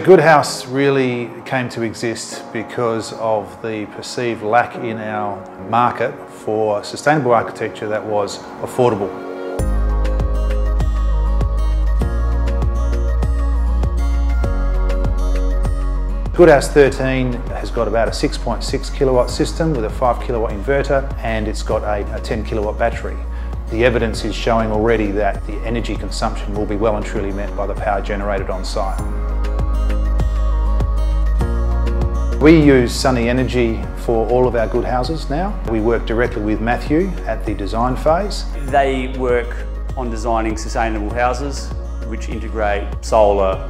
Goodhouse really came to exist because of the perceived lack in our market for sustainable architecture that was affordable. Good House 13 has got about a 6.6 kilowatt system with a 5 kilowatt inverter and it's got a, a 10 kilowatt battery. The evidence is showing already that the energy consumption will be well and truly met by the power generated on site. We use Sunny Energy for all of our good houses now. We work directly with Matthew at the design phase. They work on designing sustainable houses which integrate solar,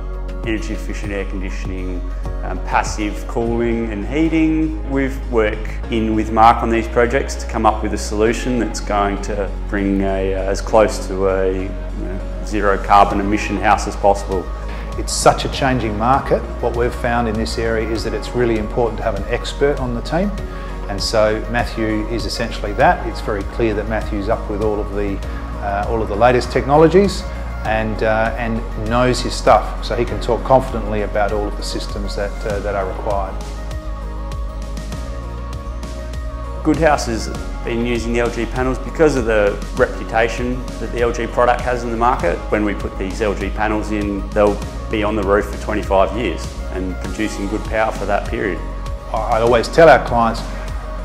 energy efficient air conditioning, um, passive cooling and heating. We've worked in with Mark on these projects to come up with a solution that's going to bring a, uh, as close to a you know, zero carbon emission house as possible. It's such a changing market. What we've found in this area is that it's really important to have an expert on the team. And so Matthew is essentially that. It's very clear that Matthew's up with all of the, uh, all of the latest technologies and, uh, and knows his stuff. So he can talk confidently about all of the systems that, uh, that are required. Goodhouse has been using the LG panels because of the reputation that the LG product has in the market. When we put these LG panels in, they'll be on the roof for 25 years and producing good power for that period. I always tell our clients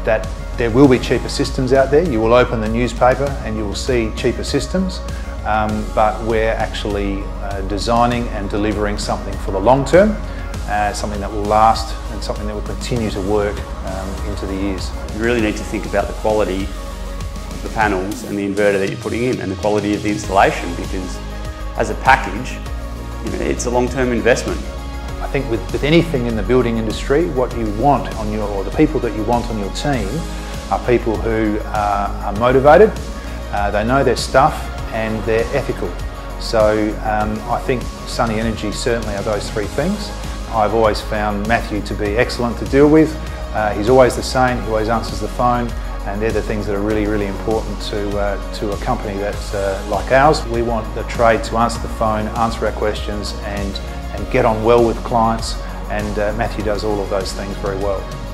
that there will be cheaper systems out there. You will open the newspaper and you will see cheaper systems, um, but we're actually uh, designing and delivering something for the long term uh, something that will last and something that will continue to work um, into the years. You really need to think about the quality of the panels and the inverter that you're putting in and the quality of the installation because as a package, it's a long-term investment. I think with, with anything in the building industry, what you want on your, or the people that you want on your team are people who are, are motivated, uh, they know their stuff and they're ethical. So um, I think Sunny Energy certainly are those three things. I've always found Matthew to be excellent to deal with. Uh, he's always the same, he always answers the phone, and they're the things that are really, really important to, uh, to a company that's uh, like ours. We want the trade to answer the phone, answer our questions, and, and get on well with clients, and uh, Matthew does all of those things very well.